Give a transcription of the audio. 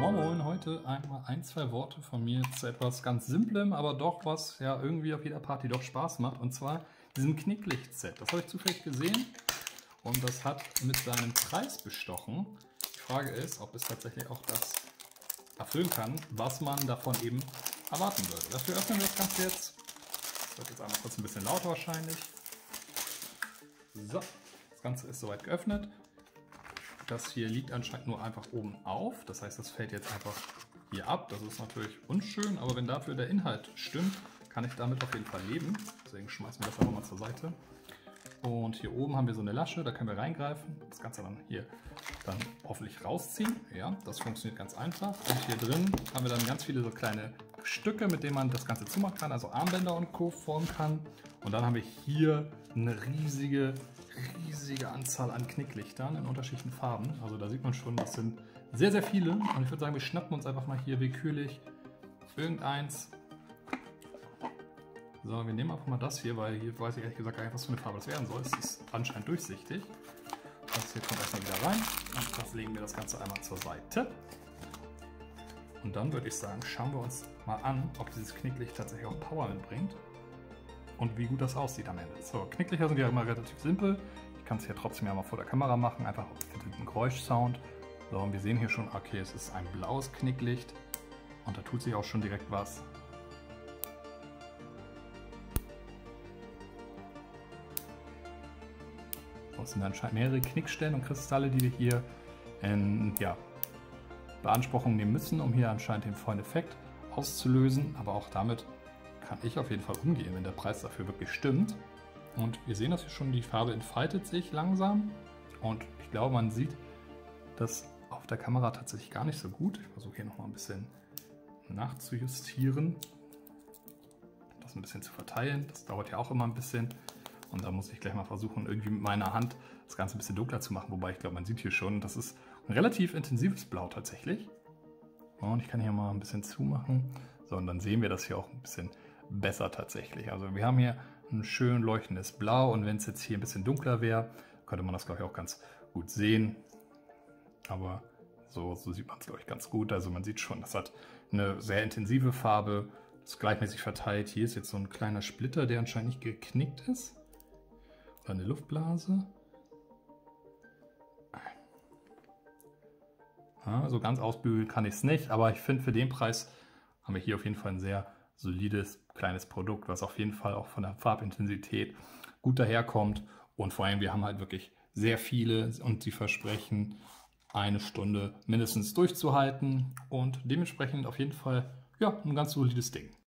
Moin, heute einmal ein, zwei Worte von mir zu etwas ganz Simplem, aber doch was ja irgendwie auf jeder Party doch Spaß macht. Und zwar diesem Knicklicht-Set. Das habe ich zufällig gesehen und das hat mit seinem Preis bestochen. Die Frage ist, ob es tatsächlich auch das erfüllen kann, was man davon eben erwarten würde. Dafür öffnen wir das Ganze jetzt. Das wird jetzt einmal kurz ein bisschen lauter wahrscheinlich. So, das Ganze ist soweit geöffnet. Das hier liegt anscheinend nur einfach oben auf. Das heißt, das fällt jetzt einfach hier ab. Das ist natürlich unschön, aber wenn dafür der Inhalt stimmt, kann ich damit auf jeden Fall leben. Deswegen schmeißen wir das einfach mal zur Seite. Und hier oben haben wir so eine Lasche, da können wir reingreifen. Das Ganze dann hier dann hoffentlich rausziehen. Ja, das funktioniert ganz einfach. Und hier drin haben wir dann ganz viele so kleine Stücke, mit denen man das Ganze zumachen kann, also Armbänder und Co. formen kann. Und dann haben wir hier eine riesige, riesige Anzahl an Knicklichtern in unterschiedlichen Farben. Also da sieht man schon, das sind sehr, sehr viele. Und ich würde sagen, wir schnappen uns einfach mal hier willkürlich irgendeins. So, wir nehmen einfach mal das hier, weil hier weiß ich ehrlich gesagt gar nicht, was für eine Farbe das werden soll. Es ist anscheinend durchsichtig. Das hier kommt erstmal wieder rein. Und das legen wir das Ganze einmal zur Seite. Und dann würde ich sagen, schauen wir uns mal an, ob dieses Knicklicht tatsächlich auch Power mitbringt und wie gut das aussieht am Ende. So, Knicklichter sind ja immer relativ simpel. Ich kann es hier trotzdem ja mal vor der Kamera machen, einfach mit dem Geräuschsound. So, und wir sehen hier schon, okay, es ist ein blaues Knicklicht und da tut sich auch schon direkt was. Es sind anscheinend mehrere Knickstellen und Kristalle, die wir hier in ja, Beanspruchung nehmen müssen, um hier anscheinend den vollen Effekt auszulösen. Aber auch damit kann ich auf jeden Fall umgehen, wenn der Preis dafür wirklich stimmt. Und wir sehen das hier schon, die Farbe entfaltet sich langsam. Und ich glaube, man sieht das auf der Kamera tatsächlich gar nicht so gut. Ich versuche hier nochmal ein bisschen nachzujustieren. Das ein bisschen zu verteilen. Das dauert ja auch immer ein bisschen. Und da muss ich gleich mal versuchen, irgendwie mit meiner Hand das Ganze ein bisschen dunkler zu machen. Wobei ich glaube, man sieht hier schon, das ist ein relativ intensives Blau tatsächlich. Und ich kann hier mal ein bisschen zumachen. So, und dann sehen wir das hier auch ein bisschen besser tatsächlich. Also wir haben hier ein schön leuchtendes Blau und wenn es jetzt hier ein bisschen dunkler wäre, könnte man das glaube ich auch ganz gut sehen. Aber so, so sieht man es glaube ich ganz gut. Also man sieht schon, das hat eine sehr intensive Farbe, ist gleichmäßig verteilt. Hier ist jetzt so ein kleiner Splitter, der anscheinend nicht geknickt ist. Eine Luftblase. Ja, so ganz ausbügeln kann ich es nicht, aber ich finde für den Preis haben wir hier auf jeden Fall ein sehr solides kleines Produkt, was auf jeden Fall auch von der Farbintensität gut daherkommt. Und vor allem, wir haben halt wirklich sehr viele und sie versprechen eine Stunde mindestens durchzuhalten und dementsprechend auf jeden Fall ja, ein ganz solides Ding.